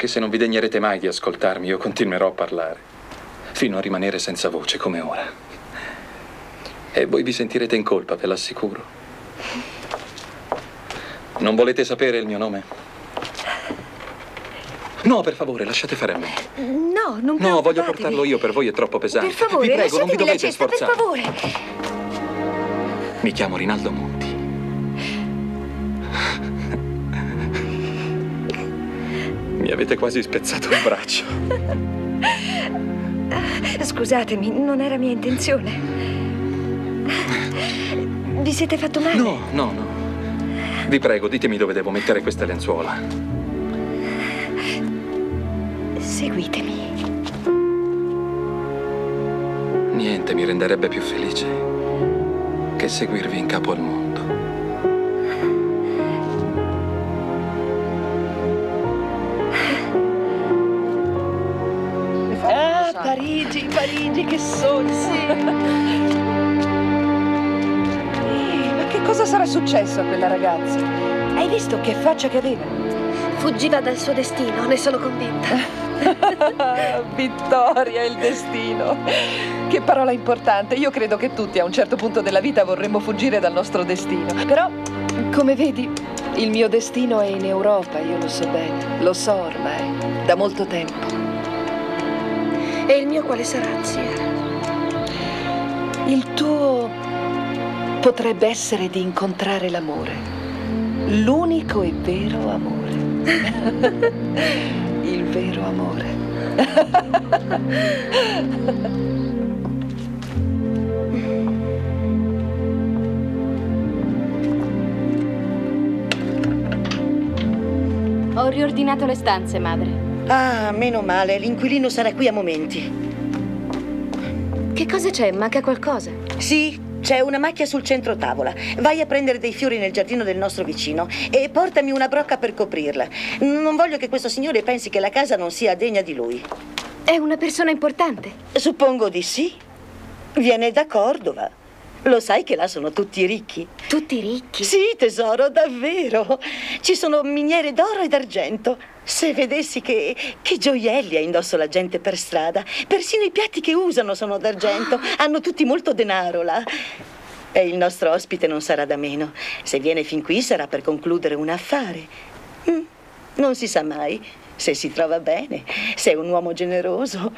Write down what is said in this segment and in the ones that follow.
Anche se non vi degnerete mai di ascoltarmi, io continuerò a parlare, fino a rimanere senza voce come ora. E voi vi sentirete in colpa, ve l'assicuro. Non volete sapere il mio nome? No, per favore, lasciate fare a me. No, non No, voglio portarlo io, per voi è troppo pesante. Per favore, vi prego, non vi lasciatemi la dovete cesta, per sforzare. favore. Mi chiamo Rinaldo Monti. Mi avete quasi spezzato un braccio. Scusatemi, non era mia intenzione. Vi siete fatto male? No, no, no. Vi prego, ditemi dove devo mettere queste lenzuola. Seguitemi. Niente mi renderebbe più felice che seguirvi in capo al mondo. Sarà successo a quella ragazza? Hai visto che faccia che aveva? Fuggiva dal suo destino, ne sono convinta. Vittoria, il destino. Che parola importante. Io credo che tutti a un certo punto della vita vorremmo fuggire dal nostro destino. Però, come vedi, il mio destino è in Europa, io lo so bene. Lo so ormai, da molto tempo. E il mio quale sarà, zia? Il tuo potrebbe essere di incontrare l'amore. L'unico e vero amore. Il vero amore. Ho riordinato le stanze, madre. Ah, meno male, l'inquilino sarà qui a momenti. Che cosa c'è? Manca qualcosa? Sì, c'è una macchia sul centro tavola. Vai a prendere dei fiori nel giardino del nostro vicino e portami una brocca per coprirla. Non voglio che questo signore pensi che la casa non sia degna di lui. È una persona importante. Suppongo di sì. Viene da Cordova. Lo sai che là sono tutti ricchi? Tutti ricchi? Sì, tesoro, davvero. Ci sono miniere d'oro e d'argento. Se vedessi che, che gioielli ha indosso la gente per strada. Persino i piatti che usano sono d'argento. Hanno tutti molto denaro là. E il nostro ospite non sarà da meno. Se viene fin qui sarà per concludere un affare. Mm, Non si sa mai se si trova bene, se è un uomo generoso.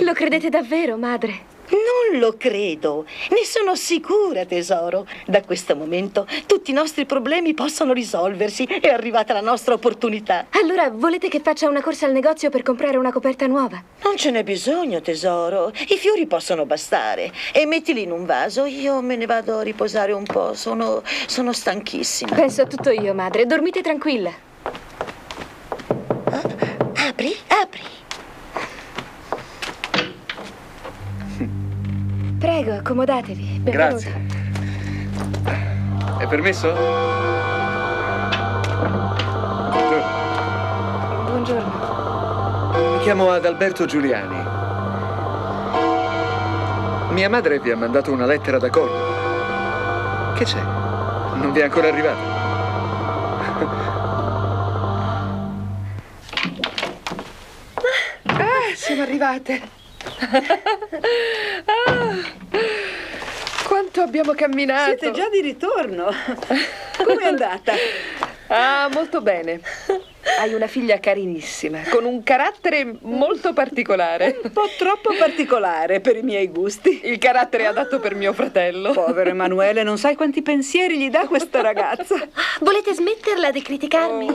Lo credete davvero, madre? Non lo credo, ne sono sicura, tesoro. Da questo momento tutti i nostri problemi possono risolversi. È arrivata la nostra opportunità. Allora, volete che faccia una corsa al negozio per comprare una coperta nuova? Non ce n'è bisogno, tesoro. I fiori possono bastare. E mettili in un vaso. Io me ne vado a riposare un po'. Sono, sono stanchissima. Penso a tutto io, madre. Dormite tranquilla. Apri, apri. Prego, accomodatevi. Benvenuta. Grazie. È permesso? Buongiorno. Mi chiamo Adalberto Giuliani. Mia madre vi ha mandato una lettera da Cordova. Che c'è? Non vi è ancora arrivata? Ah, siamo arrivate. Ah, quanto abbiamo camminato. Siete già di ritorno. Com'è andata? Ah, molto bene. Hai una figlia carinissima, con un carattere molto particolare. Un po' troppo particolare per i miei gusti. Il carattere adatto per mio fratello. Povero Emanuele, non sai quanti pensieri gli dà questa ragazza. Volete smetterla di criticarmi?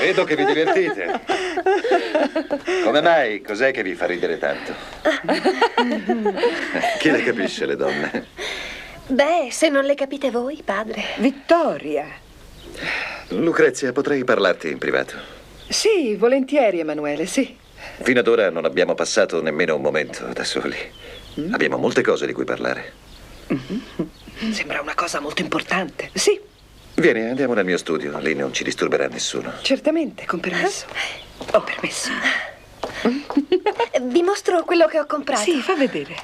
Vedo che vi divertite. Come mai? Cos'è che vi fa ridere tanto? Chi le capisce le donne? Beh, se non le capite voi, padre. Vittoria. Lucrezia, potrei parlarti in privato. Sì, volentieri, Emanuele, sì. Fino ad ora non abbiamo passato nemmeno un momento da soli. Abbiamo molte cose di cui parlare. Sembra una cosa molto importante. Sì, Vieni, andiamo nel mio studio. Lì non ci disturberà nessuno. certamente, con permesso. Ho permesso. Vi mostro quello che ho comprato. Sì, fa vedere.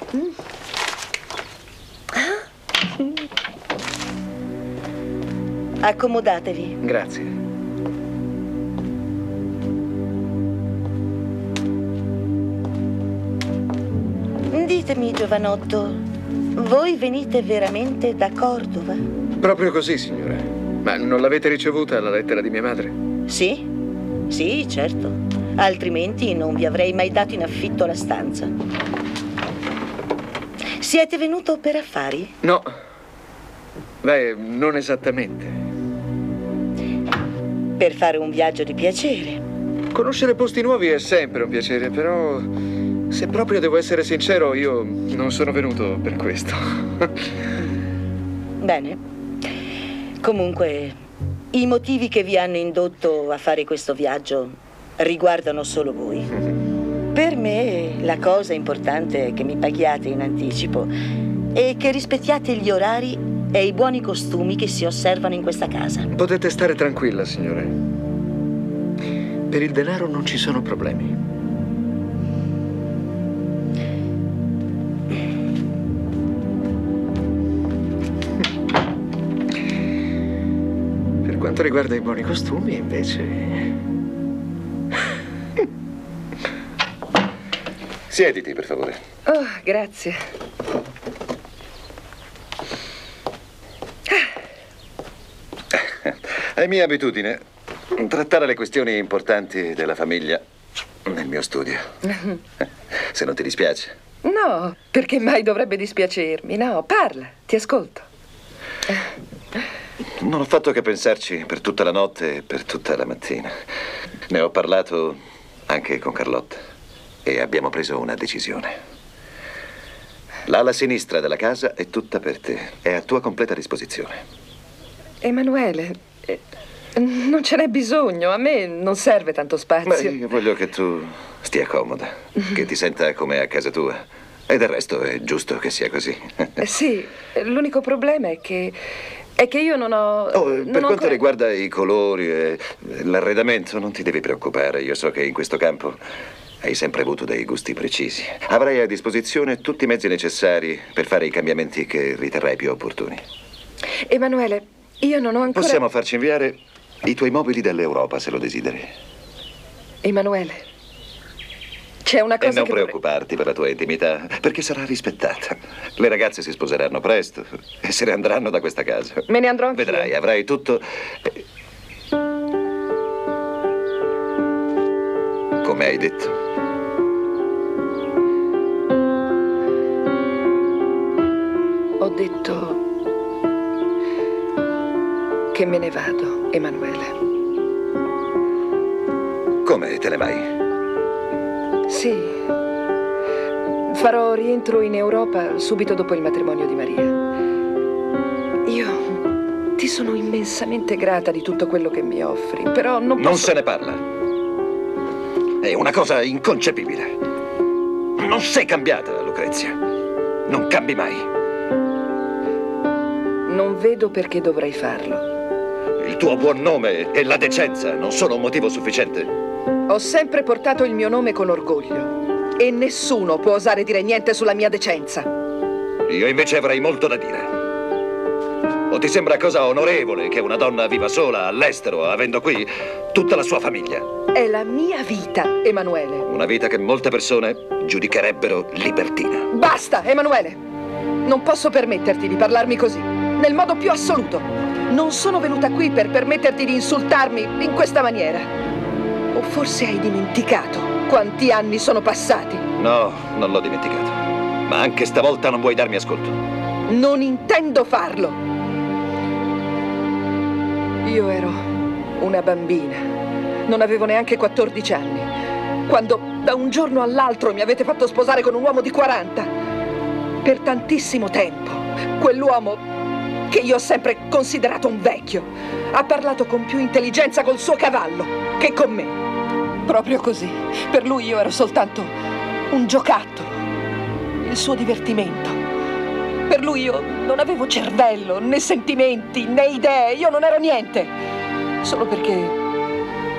Accomodatevi. Grazie. Ditemi, giovanotto, voi venite veramente da Cordova? Proprio così, signora. Ma non l'avete ricevuta la lettera di mia madre? Sì, sì, certo. Altrimenti non vi avrei mai dato in affitto la stanza. Siete venuto per affari? No. Beh, non esattamente. Per fare un viaggio di piacere. Conoscere posti nuovi è sempre un piacere, però se proprio devo essere sincero, io non sono venuto per questo. Bene. Comunque, i motivi che vi hanno indotto a fare questo viaggio riguardano solo voi. Per me la cosa importante è che mi paghiate in anticipo e che rispettiate gli orari e i buoni costumi che si osservano in questa casa. Potete stare tranquilla, signore. Per il denaro non ci sono problemi. Per quanto riguarda i buoni costumi, invece... Siediti, per favore. Oh, grazie. È mia abitudine trattare le questioni importanti della famiglia nel mio studio. Se non ti dispiace. No, perché mai dovrebbe dispiacermi? No, parla, ti ascolto. Non ho fatto che pensarci per tutta la notte e per tutta la mattina. Ne ho parlato anche con Carlotta e abbiamo preso una decisione. L'ala sinistra della casa è tutta per te, è a tua completa disposizione. Emanuele, non ce n'è bisogno, a me non serve tanto Ma spazio. io voglio che tu stia comoda, che ti senta come a casa tua. E del resto è giusto che sia così. Eh, Sì, l'unico problema è che. è che io non ho. Oh, non per ho quanto ancora- riguarda i colori e l'arredamento, non ti devi preoccupare. Io so che in questo campo hai sempre avuto dei gusti precisi. Avrai a disposizione tutti i mezzi necessari per fare i cambiamenti che riterrai più opportuni. Emanuele, io non ho ancora. Possiamo farci inviare i tuoi mobili dall'Europa se lo desideri. Emanuele, c'è una E cosa non che vorrei- preoccuparti per la tua intimità, perché sarà rispettata. Le ragazze si sposeranno presto e se ne andranno da questa casa. Me ne andrò anch'io. Vedrai, avrai tutto. Come hai detto. Ho detto. Che me ne vado, Emanuele. Come te ne vai? Sì. Farò rientro in Europa subito dopo il matrimonio di Maria. Io ti sono immensamente grata di tutto quello che mi offri, però non posso... Non se ne parla. È una cosa inconcepibile. Non sei cambiata, Lucrezia. Non cambi mai. Non vedo perché dovrei farlo. Il tuo buon nome e la decenza non sono un motivo sufficiente. Ho sempre portato il mio nome con orgoglio e nessuno può osare dire niente sulla mia decenza. Io invece avrei molto da dire. O ti sembra cosa onorevole che una donna viva sola all'estero, avendo qui tutta la sua famiglia? È la mia vita, Emanuele. Una vita che molte persone giudicherebbero libertina. Basta, Emanuele! Non posso permetterti di parlarmi così, nel modo più assoluto. Non sono venuta qui per permetterti di insultarmi in questa maniera. O forse hai dimenticato quanti anni sono passati? No, non l'ho dimenticato. Ma anche stavolta non vuoi darmi ascolto. Non intendo farlo. Io ero una bambina. Non avevo neanche 14 anni. Quando da un giorno all'altro mi avete fatto sposare con un uomo di 40. Per tantissimo tempo, quell'uomo che io ho sempre considerato un vecchio ha parlato con più intelligenza col suo cavallo che con me. Proprio così. Per lui io ero soltanto un giocattolo. Il suo divertimento. Per lui io non avevo cervello, né sentimenti, né idee, io non ero niente. Solo perché.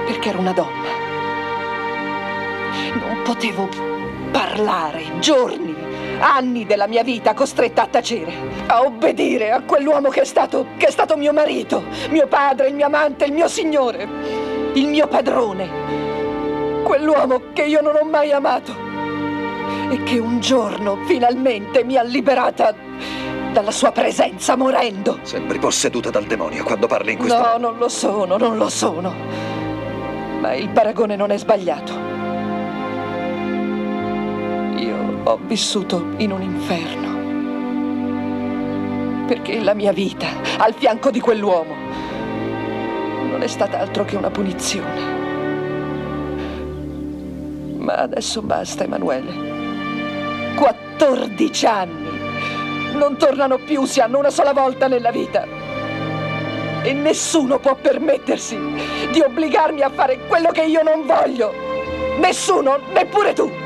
perché ero una donna. Non potevo parlare giorni, anni della mia vita costretta a tacere, a obbedire a quell'uomo che è stato. che è stato mio marito, mio padre, il mio amante, il mio signore, il mio padrone. Quell'uomo che io non ho mai amato. e che un giorno finalmente mi ha liberata dalla sua presenza morendo. Sembri posseduta dal demonio quando parli in questo No, non lo sono, non lo sono. Ma il paragone non è sbagliato. Io ho vissuto in un inferno. Perché la mia vita al fianco di quell'uomo non è stata altro che una punizione. Ma adesso basta, Emanuele. 14 anni. Non tornano più, si hanno una sola volta nella vita. E nessuno può permettersi di obbligarmi a fare quello che io non voglio. Nessuno, neppure tu.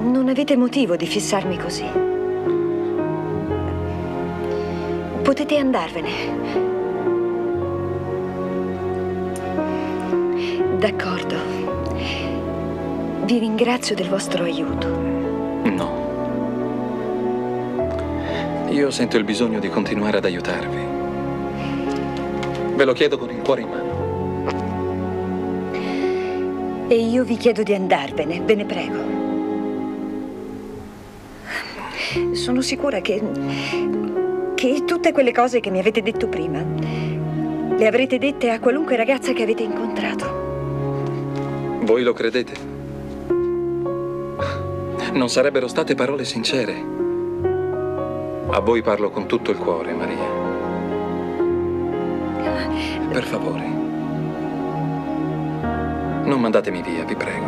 Non avete motivo di fissarmi così. Potete andarvene. D'accordo. Vi ringrazio del vostro aiuto. No. Io sento il bisogno di continuare ad aiutarvi. Ve lo chiedo con il cuore in mano. E io vi chiedo di andarvene, ve ne prego. Sono sicura che. che tutte quelle cose che mi avete detto prima le avrete dette a qualunque ragazza che avete incontrato. Voi lo credete? Non sarebbero state parole sincere. A voi parlo con tutto il cuore, Maria. Per favore. Non mandatemi via, vi prego.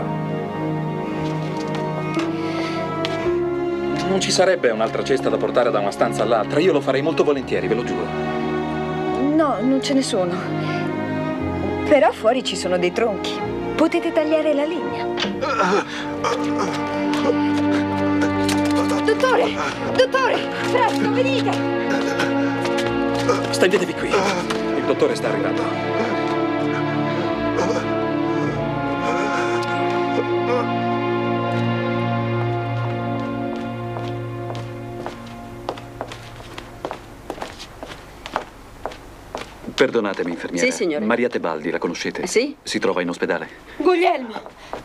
Non ci sarebbe un'altra cesta da portare da una stanza all'altra. Io lo farei molto volentieri, ve lo giuro. No, non ce ne sono. Però fuori ci sono dei tronchi. Potete tagliare la legna. Dottore! Dottore! Presto, venite! Stendetevi qui. Il dottore sta arrivando. Perdonatemi, infermiera. Sì, signore. Maria Tebaldi, la conoscete? Sì. Si trova in ospedale. Guglielmo!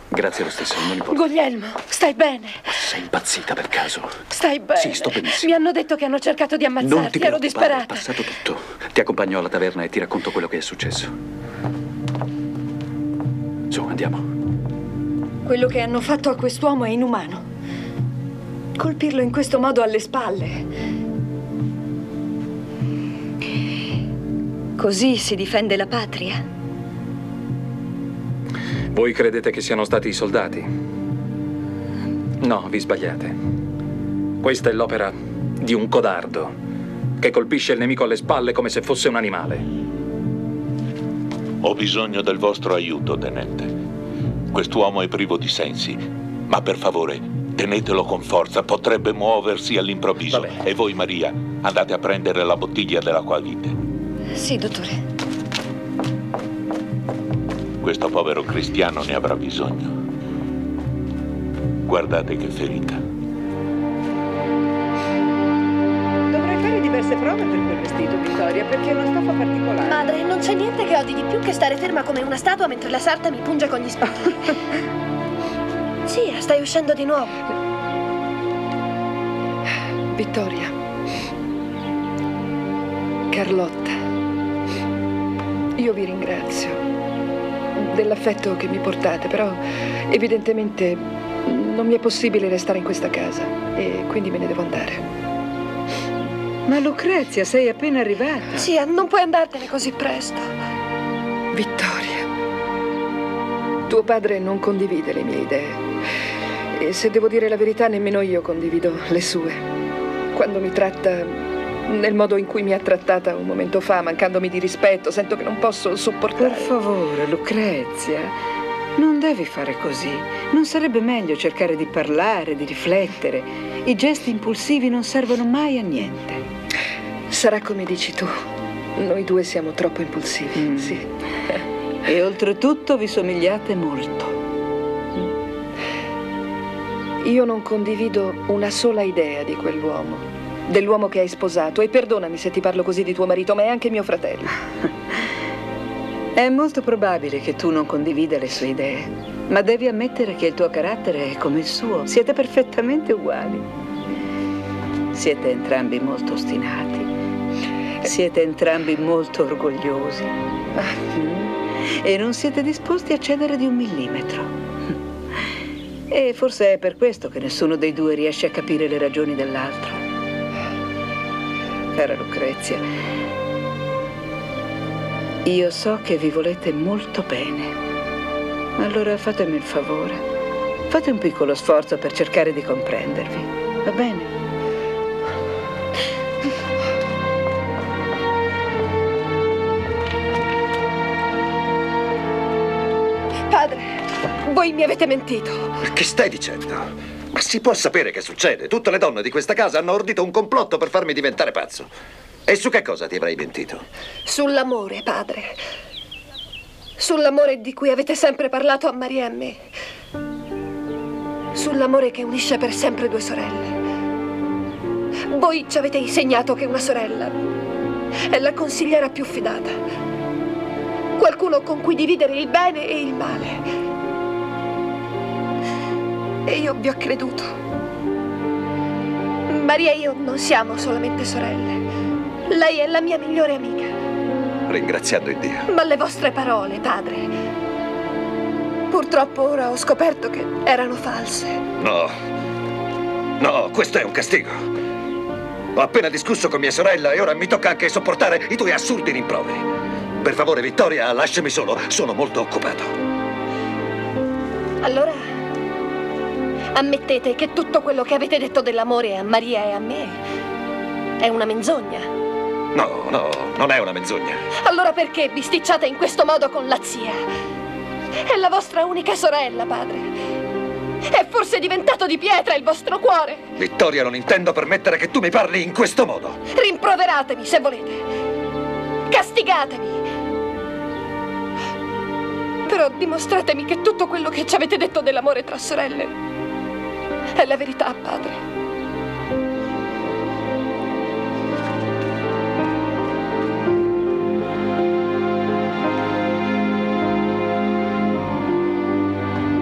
Grazie lo stesso, non importa. Guglielmo, stai bene? Sei impazzita per caso? Stai bene? Sì, sto benissimo. Mi hanno detto che hanno cercato di Non ti ammazzarti, ero preoccupare, è disperata. passato tutto. Ti accompagno alla taverna e ti racconto quello che è successo. Su, andiamo. Quello che hanno fatto a quest'uomo è inumano. Colpirlo in questo modo alle spalle. Così si difende la patria. Voi credete che siano stati i soldati? No, vi sbagliate. Questa è l'opera di un codardo che colpisce il nemico alle spalle come se fosse un animale. Ho bisogno del vostro aiuto, tenente. Quest'uomo è privo di sensi, ma per favore, tenetelo con forza, potrebbe muoversi all'improvviso. E voi, Maria, andate a prendere la bottiglia dell'acquavite. Sì, dottore. Questo povero cristiano ne avrà bisogno. Guardate che ferita. Dovrei fare diverse prove per quel vestito, Vittoria, perché è una stoffa particolare. Madre, non c'è niente che odi di più che stare ferma come una statua mentre la sarta mi punge con gli specchi. Zia, stai uscendo di nuovo. Vittoria. Carlotta. Io vi ringrazio dell'affetto che mi portate, però evidentemente non mi è possibile restare in questa casa e quindi me ne devo andare. Ma Lucrezia, sei appena arrivata. Zia, non puoi andartene così presto. Vittoria. Tuo padre non condivide le mie idee. E se devo dire la verità, nemmeno io condivido le sue. Quando mi tratta nel modo in cui mi ha trattata un momento fa, mancandomi di rispetto, sento che non posso sopportare. Per favore, Lucrezia, non devi fare così. Non sarebbe meglio cercare di parlare, di riflettere. I gesti impulsivi non servono mai a niente. Sarà come dici tu. Noi due siamo troppo impulsivi, sì. E oltretutto vi somigliate molto. Io non condivido una sola idea di quell'uomo, dell'uomo che hai sposato. E perdonami se ti parlo così di tuo marito, ma è anche mio fratello. È molto probabile che tu non condivida le sue idee, ma devi ammettere che il tuo carattere è come il suo. Siete perfettamente uguali. Siete entrambi molto ostinati. Siete entrambi molto orgogliosi. E non siete disposti a cedere di un millimetro. E forse è per questo che nessuno dei due riesce a capire le ragioni dell'altro. Cara Lucrezia, io so che vi volete molto bene. Allora fatemi il favore. Fate un piccolo sforzo per cercare di comprendervi. Va bene? Padre, voi mi avete mentito. Che stai dicendo? Ma si può sapere che succede? Tutte le donne di questa casa hanno ordito un complotto per farmi diventare pazzo. E su che cosa ti avrei mentito? Sull'amore, padre. Sull'amore di cui avete sempre parlato a Maria e a me. Sull'amore che unisce per sempre due sorelle. Voi ci avete insegnato che una sorella è la consigliera più fidata. Qualcuno con cui dividere il bene e il male. E io vi ho creduto. Maria e io non siamo solamente sorelle. Lei è la mia migliore amica. Ringraziando il Dio. Ma le vostre parole, padre, purtroppo ora ho scoperto che erano false. No. No, questo è un castigo. Ho appena discusso con mia sorella e ora mi tocca anche sopportare i tuoi assurdi rimproveri. Per favore, Vittoria, lasciami solo. Sono molto occupato. Allora, ammettete che tutto quello che avete detto dell'amore a Maria e a me è una menzogna. No, no, non è una menzogna. Allora perché bisticciate in questo modo con la zia? È la vostra unica sorella, padre. È forse diventato di pietra il vostro cuore. Vittoria, non intendo permettere che tu mi parli in questo modo. Rimproveratemi se volete. Castigatemi. Però dimostratemi che tutto quello che ci avete detto dell'amore tra sorelle è la verità, padre.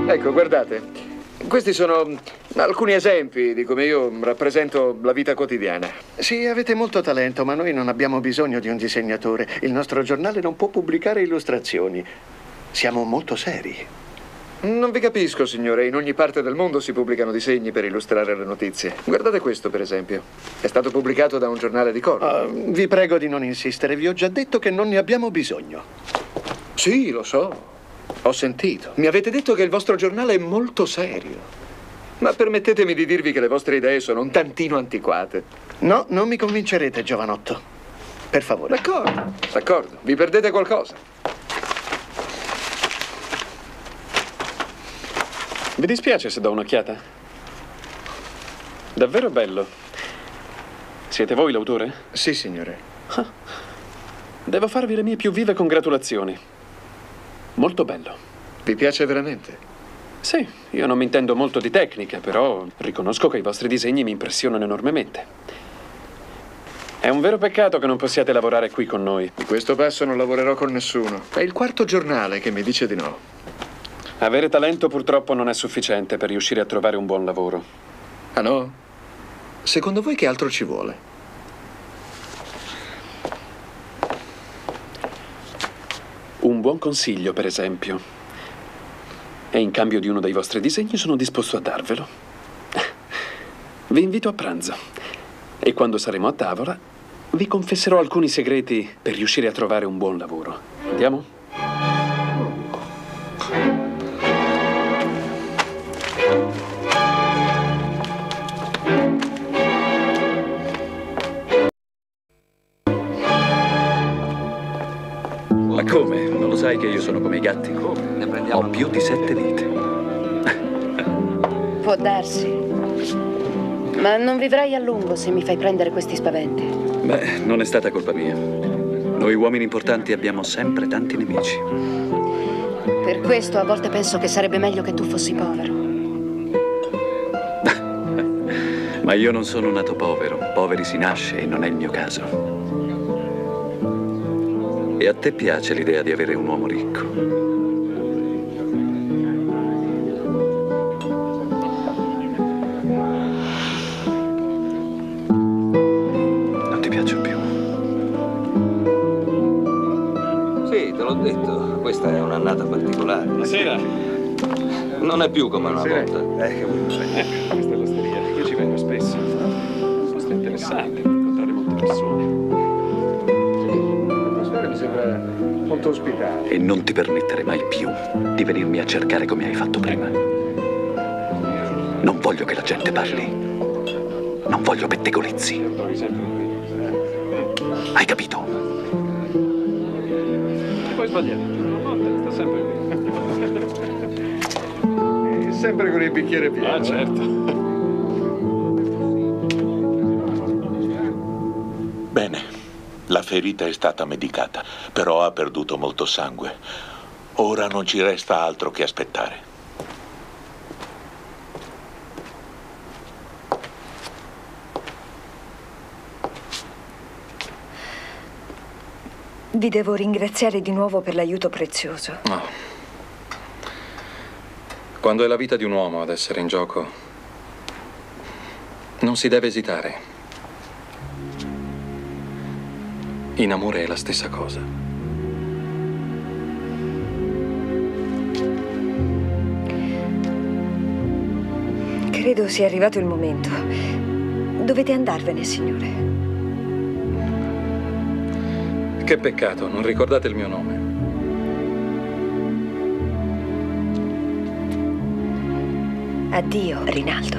Ecco, guardate. Questi sono alcuni esempi di come io rappresento la vita quotidiana. Sì, avete molto talento, ma noi non abbiamo bisogno di un disegnatore. Il nostro giornale non può pubblicare illustrazioni. Siamo molto seri. Non vi capisco, signore. In ogni parte del mondo si pubblicano disegni per illustrare le notizie. Guardate questo, per esempio. È stato pubblicato da un giornale di Corno. Uh, vi prego di non insistere, vi ho già detto che non ne abbiamo bisogno. Sì, lo so. Ho sentito. Mi avete detto che il vostro giornale è molto serio. Ma permettetemi di dirvi che le vostre idee sono un tantino antiquate. No, non mi convincerete, giovanotto. Per favore. D'accordo, d'accordo. Vi perdete qualcosa. Vi dispiace se do un'occhiata? Davvero bello. Siete voi l'autore? Sì, signore. Ah. Devo farvi le mie più vive congratulazioni. Molto bello. Vi piace veramente? Sì, io non mi intendo molto di tecnica, però riconosco che i vostri disegni mi impressionano enormemente. È un vero peccato che non possiate lavorare qui con noi. Di questo passo non lavorerò con nessuno. È il quarto giornale che mi dice di no. Avere talento purtroppo non è sufficiente per riuscire a trovare un buon lavoro. Ah no? Secondo voi che altro ci vuole? Un buon consiglio, per esempio. E in cambio di uno dei vostri disegni sono disposto a darvelo. Vi invito a pranzo. E quando saremo a tavola, vi confesserò alcuni segreti per riuscire a trovare un buon lavoro. Andiamo? Sai che io sono come i gatti? Ho più di sette vite. Può darsi. Ma non vivrai a lungo se mi fai prendere questi spaventi. Beh, non è stata colpa mia. Noi uomini importanti abbiamo sempre tanti nemici. Per questo a volte penso che sarebbe meglio che tu fossi povero. Ma io non sono nato povero. Poveri si nasce e non è il mio caso. E a te piace l'idea di avere un uomo ricco? Non ti piaccio più. Sì, te l'ho detto, questa è un'annata particolare. Buonasera. Non è più come una volta. Eh, che vuoi fare? Questa è l'osteria. Io ci vengo spesso. È interessante, incontrare molte persone. Molto ospitale. E non ti permettere mai più di venirmi a cercare come hai fatto prima. Non voglio che la gente parli. Non voglio pettegolezzi. Hai capito? E poi sbagliare. Sta sempre E sempre con il bicchiere pieno. Ah, certo. Ferita è stata medicata, però ha perduto molto sangue. Ora non ci resta altro che aspettare. Vi devo ringraziare di nuovo per l'aiuto prezioso. No. Quando è la vita di un uomo ad essere in gioco, non si deve esitare. In amore è la stessa cosa. Credo sia arrivato il momento. Dovete andarvene, signore. Che peccato, non ricordate il mio nome. Addio, Rinaldo.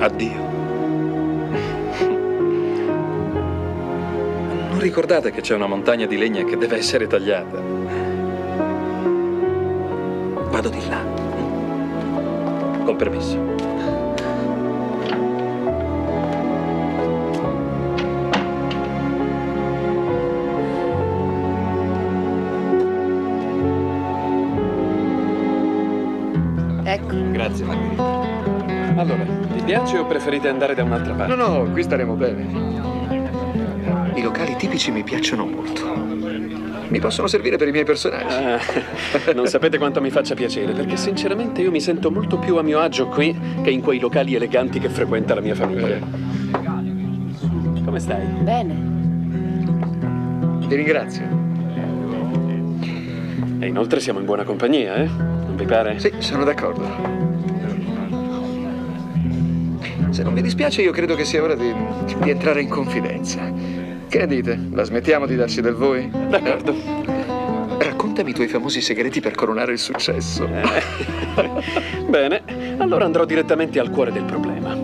Addio. Non ricordate che c'è una montagna di legna che deve essere tagliata? Vado di là. Con permesso. Ecco. Grazie, Margherita. Allora, vi piace o preferite andare da un'altra parte? No, no, qui staremo bene. I locali tipici mi piacciono molto. Mi possono servire per i miei personaggi. Ah, non sapete quanto mi faccia piacere, perché sinceramente io mi sento molto più a mio agio qui che in quei locali eleganti che frequenta la mia famiglia. Come stai? Bene. Ti ringrazio. E inoltre siamo in buona compagnia, eh? Non vi pare? Sì, sono d'accordo. Se non vi dispiace, io credo che sia ora di, di entrare in confidenza. Che ne dite? La smettiamo di darci del voi? D'accordo. Raccontami i tuoi famosi segreti per coronare il successo. Bene, allora andrò direttamente al cuore del problema.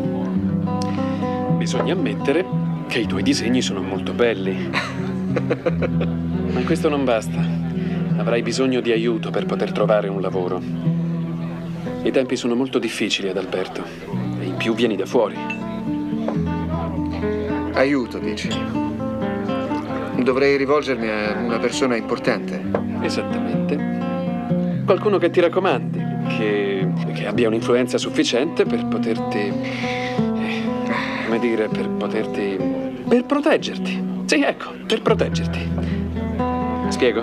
Bisogna ammettere che i tuoi disegni sono molto belli. Ma questo non basta. Avrai bisogno di aiuto per poter trovare un lavoro. I tempi sono molto difficili ad Alberto. E in più vieni da fuori. Aiuto, dici. Dovrei rivolgermi a una persona importante. Esattamente. Qualcuno che ti raccomandi, che, che abbia un'influenza sufficiente per poterti. eh, come dire, per poterti. per proteggerti. Sì, ecco, per proteggerti. Spiego?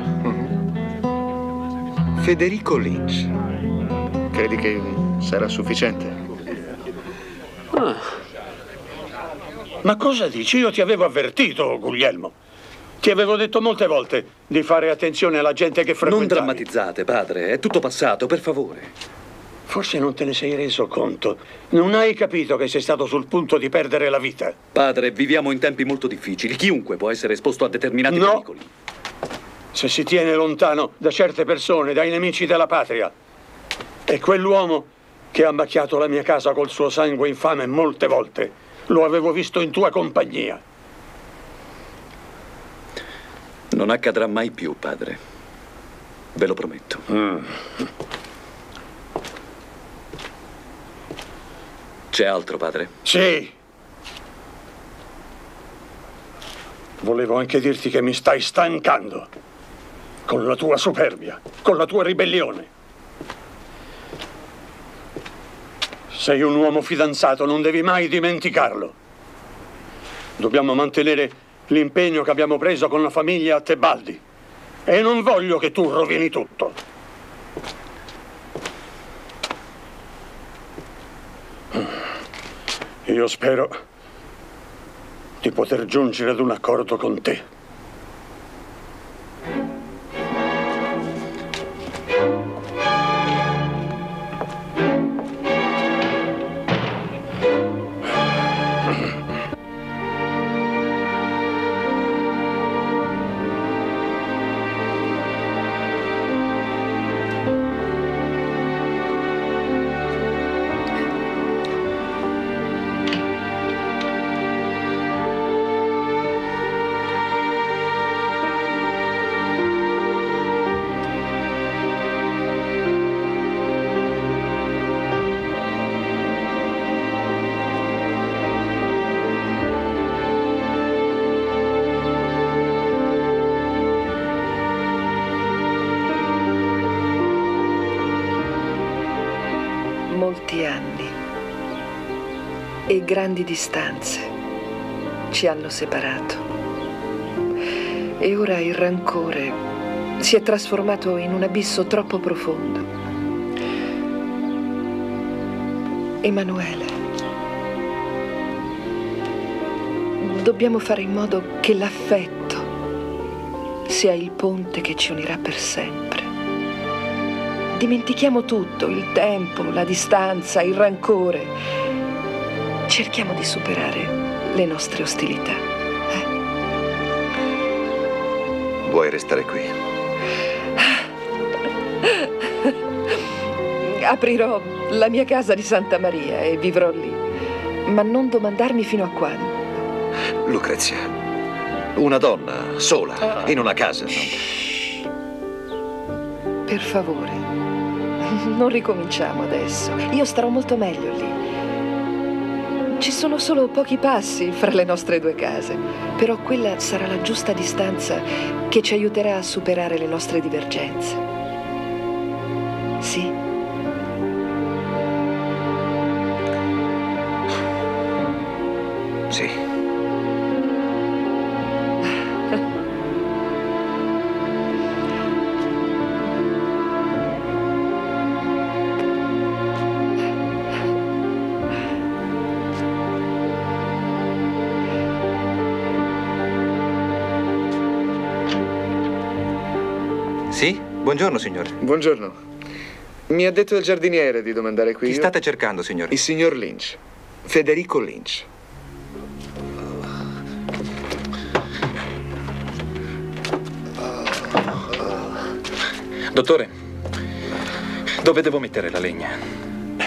Federico Lynch. Credi che sarà sufficiente? Ah, Ma cosa dici? Io ti avevo avvertito, Guglielmo. Ti avevo detto molte volte di fare attenzione alla gente che Non frequentavi. drammatizzate, padre, è tutto passato, per favore. Forse non te ne sei reso conto. Non hai capito che sei stato sul punto di perdere la vita. Padre, viviamo in tempi molto difficili. Chiunque può essere esposto a determinati No. pericoli. Se si tiene lontano da certe persone, dai nemici della patria. E quell'uomo che ha macchiato la mia casa col suo sangue infame molte volte, lo avevo visto in tua compagnia. Non accadrà mai più, padre. Ve lo prometto. C'è altro, padre? Sì. Volevo anche dirti che mi stai stancando. Con la tua superbia, con la tua ribellione. Sei un uomo fidanzato, non devi mai dimenticarlo. Dobbiamo mantenere l'impegno che abbiamo preso con la famiglia Tebaldi. E non voglio che tu rovini tutto. Io spero di poter giungere ad un accordo con te. E grandi distanze ci hanno separato. E ora il rancore si è trasformato in un abisso troppo profondo. Emanuele, dobbiamo fare in modo che l'affetto sia il ponte che ci unirà per sempre. Dimentichiamo tutto, il tempo, la distanza, il rancore. Cerchiamo di superare le nostre ostilità. Vuoi restare qui? Aprirò la mia casa di Santa Maria e vivrò lì. Ma non domandarmi fino a quando. Lucrezia, una donna sola, in una casa. non- Per favore, non ricominciamo adesso. Io starò molto meglio lì. Ci sono solo pochi passi fra le nostre due case, però quella sarà la giusta distanza che ci aiuterà a superare le nostre divergenze. Buongiorno, signore. Buongiorno. Mi ha detto il giardiniere di domandare qui. Chi state cercando, signore? Il signor Lynch. Federico Lynch. Dottore, dove devo mettere la legna?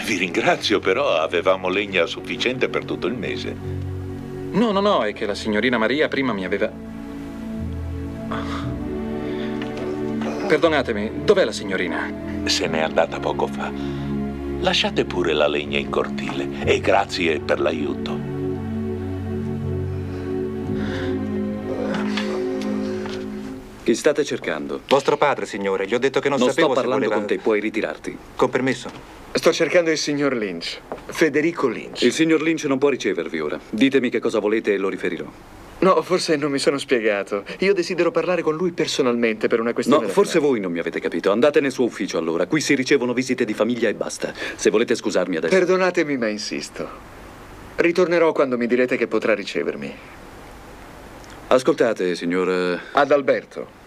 Vi ringrazio, però avevamo legna a sufficiente per tutto il mese. No, no, no, è che la signorina Maria prima mi aveva... Perdonatemi, dov'è la signorina? Se n'è andata poco fa. Lasciate pure la legna in cortile e grazie per l'aiuto. Chi state cercando? Vostro padre, signore. Gli ho detto che non, Non sapevo sto parlando se voleva... con te, puoi ritirarti. Con permesso. Sto cercando il signor Lynch. Federico Lynch. Il signor Lynch non può ricevervi ora. Ditemi che cosa volete e lo riferirò. No, forse non mi sono spiegato. Io desidero parlare con lui personalmente per una questione. No, forse voi non mi avete capito. Andate nel suo ufficio allora. Qui si ricevono visite di famiglia e basta. Se volete scusarmi adesso. Perdonatemi, ma insisto. Ritornerò quando mi direte che potrà ricevermi. Ascoltate, signor. eh, Ad Alberto.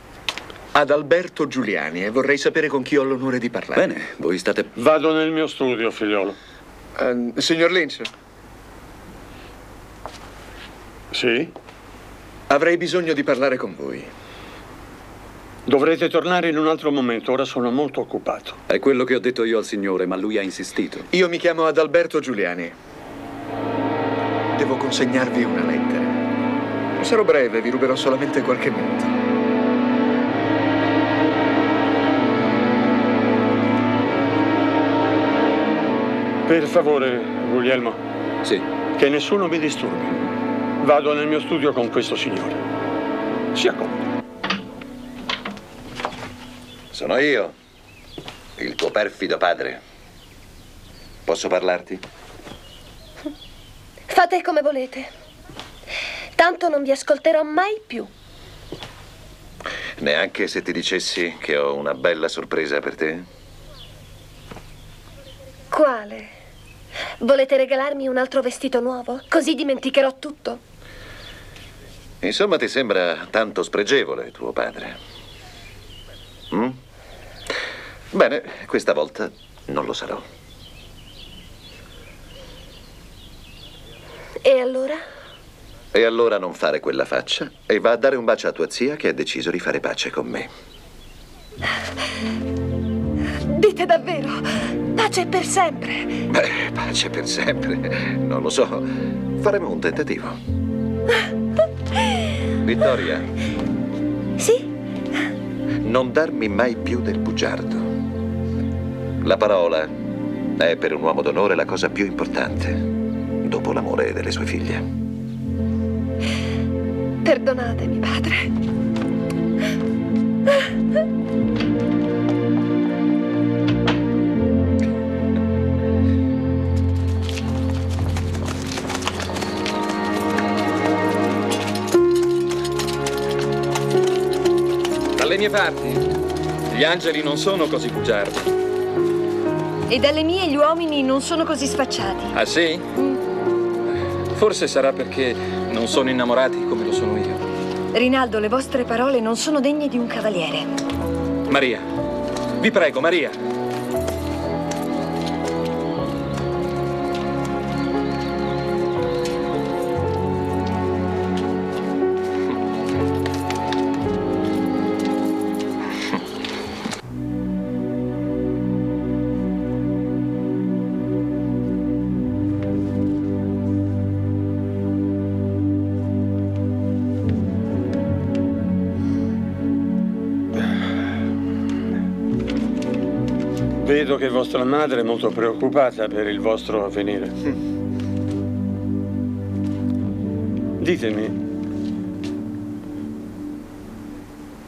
Ad Alberto Giuliani e vorrei sapere con chi ho l'onore di parlare. Bene, voi state. Vado nel mio studio, figliolo. Eh, signor Lynch, Sì? Avrei bisogno di parlare con voi. Dovrete tornare in un altro momento, ora sono molto occupato. È quello che ho detto io al signore, ma lui ha insistito. Io mi chiamo Adalberto Giuliani. Devo consegnarvi una lettera. Sarò breve, vi ruberò solamente qualche minuto. Per favore, Guglielmo. Sì. Che nessuno mi disturbi. Vado nel mio studio con questo signore. Si accomodi. Sono io, il tuo perfido padre. Posso parlarti? Fate come volete. Tanto non vi ascolterò mai più. Neanche se ti dicessi che ho una bella sorpresa per te? Quale? Volete regalarmi un altro vestito nuovo? Così dimenticherò tutto. Insomma, ti sembra tanto spregevole tuo padre. Mm? Bene, questa volta non lo sarò. E allora? E allora non fare quella faccia e va a dare un bacio a tua zia che ha deciso di fare pace con me. Dite davvero? Pace per sempre. Beh, pace per sempre. Non lo so. Faremo un tentativo. Vittoria. Sì? Non darmi mai più del bugiardo. La parola è per un uomo d'onore la cosa più importante, dopo l'amore delle sue figlie. Perdonatemi, padre. Dalle mie parti, gli angeli non sono così bugiardi. E dalle mie gli uomini non sono così sfacciati. Ah sì? Forse sarà perché non sono innamorati come lo sono io. Rinaldo, le vostre parole non sono degne di un cavaliere. Maria, vi prego, Maria. Vedo che vostra madre è molto preoccupata per il vostro avvenire. Ditemi,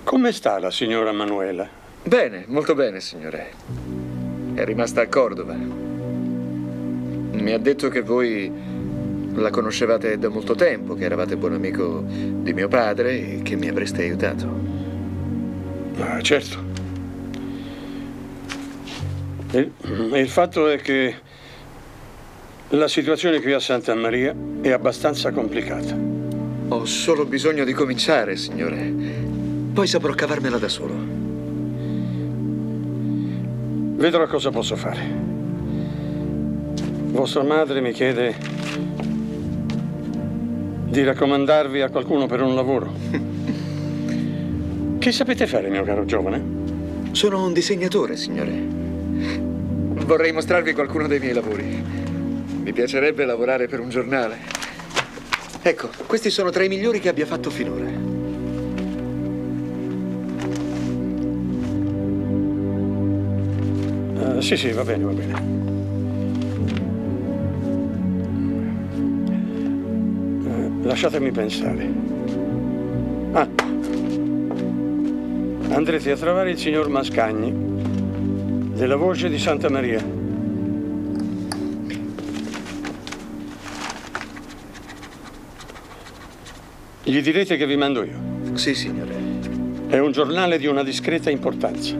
come sta la signora Manuela? Bene, molto bene, signore. È rimasta a Cordova. Mi ha detto che voi la conoscevate da molto tempo, che eravate buon amico di mio padre e che mi avreste aiutato. Ah, certo. Il, fatto è che la situazione qui a Santa Maria è abbastanza complicata. Ho solo bisogno di cominciare, signore. Poi saprò cavarmela da solo. Vedrò cosa posso fare. Vostra madre mi chiede di raccomandarvi a qualcuno per un lavoro. Che sapete fare, mio caro giovane? Sono un disegnatore, signore. Vorrei mostrarvi qualcuno dei miei lavori. Mi piacerebbe lavorare per un giornale. Ecco, questi sono tra i migliori che abbia fatto finora. Eh, sì, sì, va bene, va bene. Eh, lasciatemi pensare. Ah. Andrete a trovare il signor Mascagni della voce di Santa Maria. Gli direte che vi mando io. Sì, signore. È un giornale di una discreta importanza.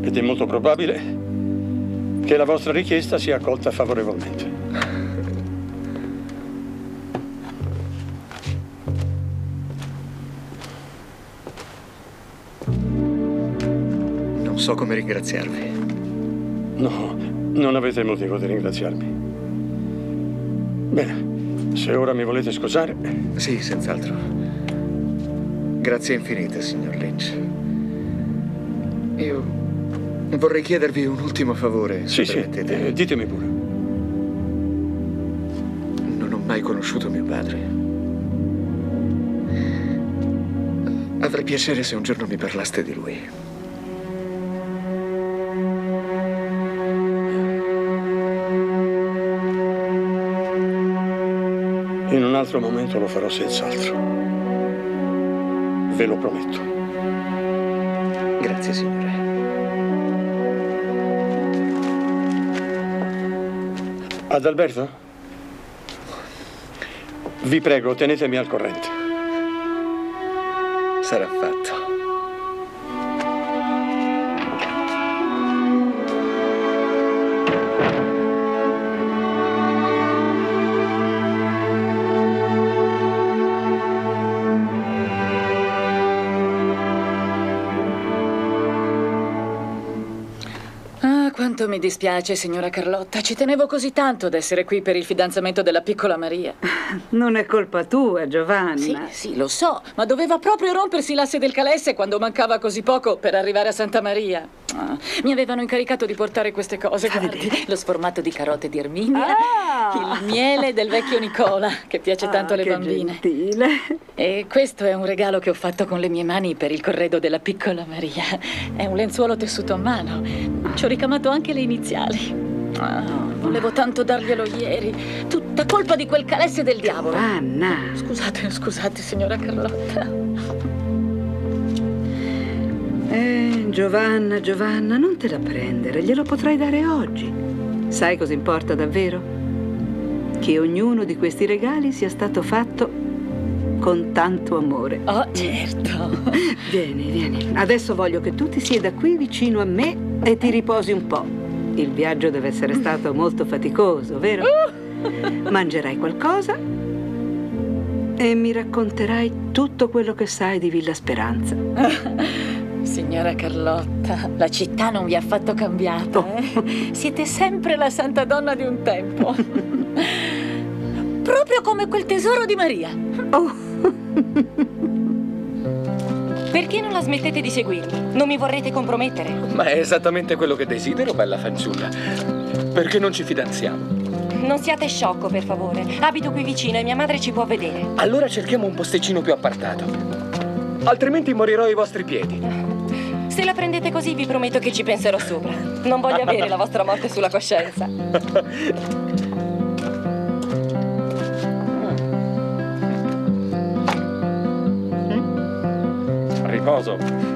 Ed è molto probabile che la vostra richiesta sia accolta favorevolmente. So come ringraziarvi. No, non avete motivo di ringraziarmi. Bene, se ora mi volete scusare. Sì, senz'altro. Grazie infinite, signor Lynch. Io vorrei chiedervi un ultimo favore, se Sì, sì, permettete. eh, ditemi pure. Non ho mai conosciuto mio padre. Avrei piacere se un giorno mi parlaste di lui. In un altro momento lo farò senz'altro. Ve lo prometto. Grazie, signore. Adalberto? Vi prego, tenetemi al corrente. Sarà fatto. Mi dispiace, signora Carlotta. Ci tenevo così tanto ad essere qui per il fidanzamento della piccola Maria. Non è colpa tua, Giovanna. Sì, sì, lo so, ma doveva proprio rompersi l'asse del calesse quando mancava così poco per arrivare a Santa Maria. Ah, mi avevano incaricato di portare queste cose, guardi. Lo sformato di carote di Erminia, il miele del vecchio Nicola, che piace Ah, tanto alle bambine. gentile. E questo è un regalo che ho fatto con le mie mani per il corredo della piccola Maria. È un lenzuolo tessuto a mano. Ci ho ricamato anche le iniziali. Ah, volevo tanto darglielo ieri. Tutta colpa di quel calesse del diavolo. Anna. Scusate, scusate, signora Carlotta. Eh, Giovanna, Giovanna, non te la prendere, glielo potrai dare oggi. Sai cosa importa davvero? Che ognuno di questi regali sia stato fatto con tanto amore. Oh, certo. Vieni, vieni. Adesso voglio che tu ti sieda qui vicino a me e ti riposi un po'. Il viaggio deve essere stato molto faticoso, vero? Mangerai qualcosa e mi racconterai tutto quello che sai di Villa Speranza. Signora Carlotta, la città non vi ha affatto cambiato, eh? Siete sempre la santa donna di un tempo. Proprio come quel tesoro di Maria. Perché non la smettete di seguirmi? Non mi vorrete compromettere? Ma è esattamente quello che desidero, bella fanciulla. Perché non ci fidanziamo? Non siate sciocco, per favore. Abito qui vicino e mia madre ci può vedere. Allora cerchiamo un posticino più appartato. Altrimenti morirò ai vostri piedi. Se la prendete così, vi prometto che ci penserò sopra. Non voglio avere la vostra morte sulla coscienza. Riposo.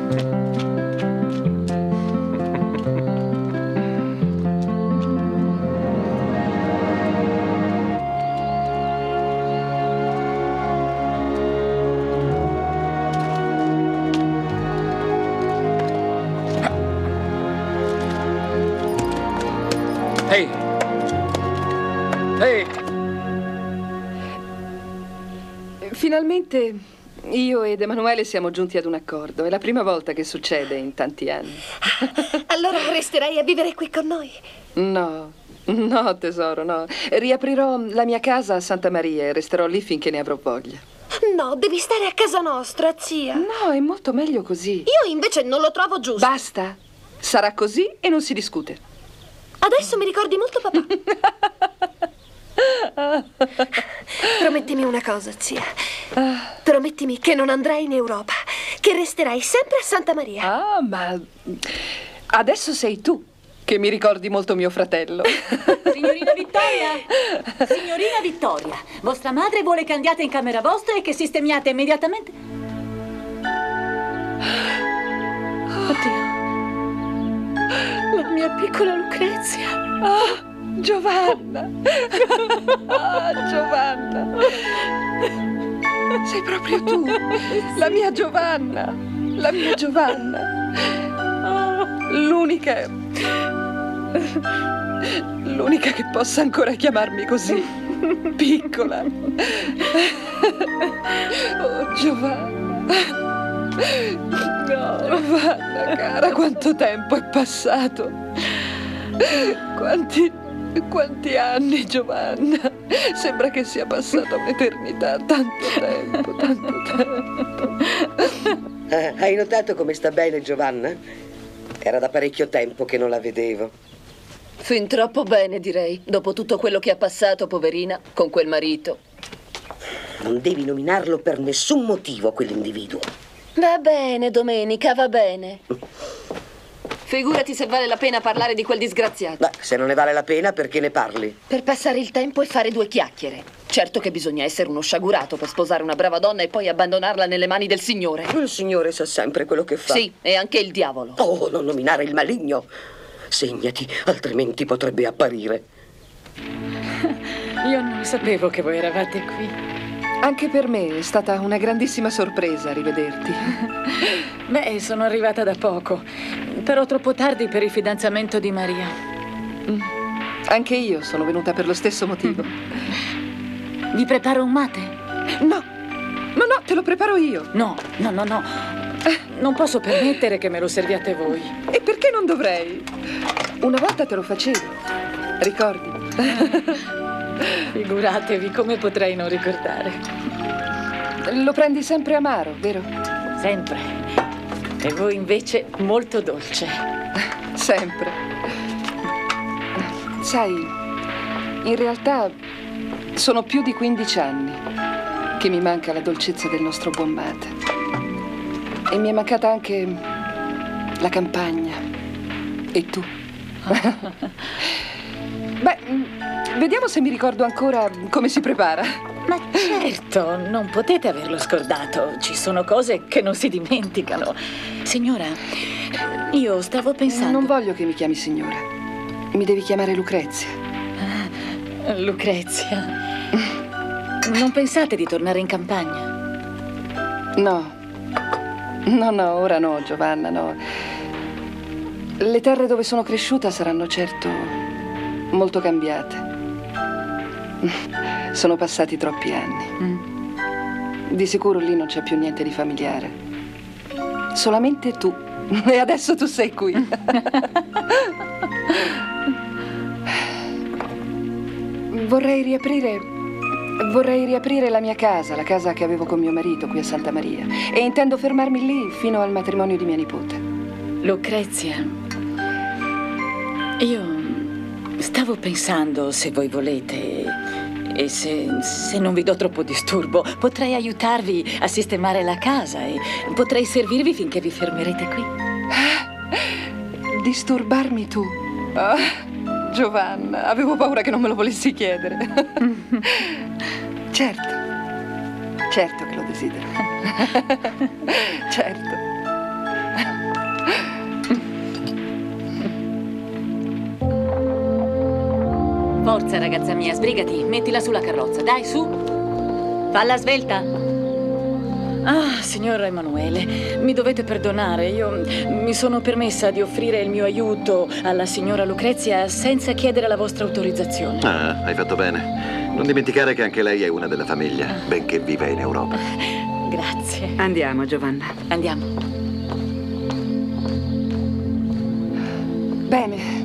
Finalmente io ed Emanuele siamo giunti ad un accordo. È la prima volta che succede in tanti anni. Allora resterei a vivere qui con noi. No, no tesoro, no. Riaprirò la mia casa a Santa Maria e resterò lì finché ne avrò voglia. No, devi stare a casa nostra, zia. No, è molto meglio così. Io invece non lo trovo giusto. Basta. Sarà così e non si discute. Adesso mi ricordi molto papà. Promettimi una cosa, zia. Promettimi che non andrai in Europa, che resterai sempre a Santa Maria. Ah, ma adesso sei tu che mi ricordi molto mio fratello. Signorina Vittoria! Signorina Vittoria, vostra madre vuole che andiate in camera vostra e che sistemiate immediatamente. Oddio. La mia piccola Lucrezia. Ah, Giovanna. Ah, Giovanna. Sei proprio tu. La mia Giovanna. La mia Giovanna. L'unica. L'unica che possa ancora chiamarmi così. Piccola. Oh, Giovanna. Giovanna, cara, quanto tempo è passato. Quanti, quanti anni, Giovanna. Sembra che sia passata un'eternità, tanto tempo, tanto tempo. Eh, hai notato come sta bene Giovanna? Era da parecchio tempo che non la vedevo. Fin troppo bene, direi, dopo tutto quello che ha passato, poverina, con quel marito. Non devi nominarlo per nessun motivo quell'individuo. Va bene, Domenica, va bene. Figurati se vale la pena parlare di quel disgraziato. Beh, se non ne vale la pena, perché ne parli? Per passare il tempo e fare due chiacchiere. Certo che bisogna essere uno sciagurato per sposare una brava donna e poi abbandonarla nelle mani del Signore. Il Signore sa sempre quello che fa. Sì, e anche il diavolo. Oh, non nominare il maligno. Segnati, altrimenti potrebbe apparire. Io non sapevo che voi eravate qui. Anche per me è stata una grandissima sorpresa rivederti. Beh, sono arrivata da poco, però troppo tardi per il fidanzamento di Maria. Mm. Anche io sono venuta per lo stesso motivo. Vi preparo un mate? No, no, no, te lo preparo io. No, no, no, no. Non posso permettere che me lo serviate voi. E perché non dovrei? Una volta te lo facevo, ricordi? Figuratevi come potrei non ricordare. Lo prendi sempre amaro, vero? Sempre. E voi invece molto dolce. Sempre. Sai, in realtà sono più di 15 anni che mi manca la dolcezza del nostro buon mate. E mi è mancata anche la campagna. E tu? Beh, vediamo se mi ricordo ancora come si prepara. Ma certo, non potete averlo scordato. Ci sono cose che non si dimenticano. Signora, io stavo pensando... Non voglio che mi chiami signora. Mi devi chiamare Lucrezia. Ah, Lucrezia. Non pensate di tornare in campagna? No. No, no, ora no, Giovanna, no. Le terre dove sono cresciuta saranno certo molto cambiate. Sono passati troppi anni. Di sicuro lì non c'è più niente di familiare. Solamente tu. E adesso tu sei qui. Vorrei riaprire. Vorrei riaprire la mia casa, la casa che avevo con mio marito qui a Santa Maria. E intendo fermarmi lì fino al matrimonio di mia nipote. Lucrezia, io stavo pensando, se voi volete, e se, se non vi do troppo disturbo, potrei aiutarvi a sistemare la casa e potrei servirvi finché vi fermerete qui. Disturbarmi tu? Ah, Giovanna, avevo paura che non me lo volessi chiedere. certo, certo che lo desidero. certo. Forza, ragazza mia, sbrigati, mettila sulla carrozza. Dai, su. Falla svelta. Ah, signor Emanuele, mi dovete perdonare. Io mi sono permessa di offrire il mio aiuto alla signora Lucrezia senza chiedere la vostra autorizzazione. Ah, hai fatto bene. Non dimenticare che anche lei è una della famiglia, benché viva in Europa. Grazie. Andiamo, Giovanna. Andiamo. Bene.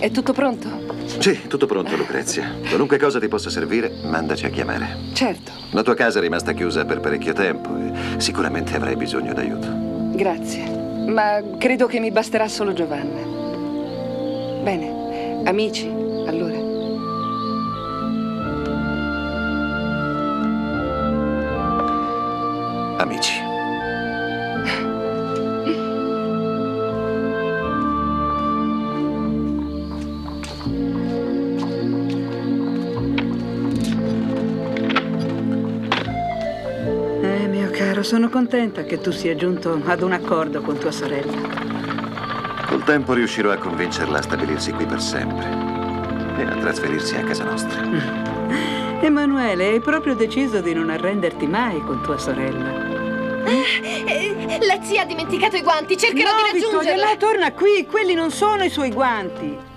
È tutto pronto? Sì, tutto pronto, Lucrezia. Qualunque cosa ti possa servire, mandaci a chiamare. Certo, La tua casa è rimasta chiusa per parecchio tempo e sicuramente avrai bisogno d'aiuto. grazie. Ma credo che mi basterà solo Giovanna. Bene, amici, allora. Contenta che tu sia giunto ad un accordo con tua sorella. Col tempo riuscirò a convincerla a stabilirsi qui per sempre e a trasferirsi a casa nostra. Emanuele, hai proprio deciso di non arrenderti mai con tua sorella. La zia ha dimenticato i guanti, cercherò no, di Vittoria, raggiungerla. no, torna qui, quelli non sono i suoi guanti.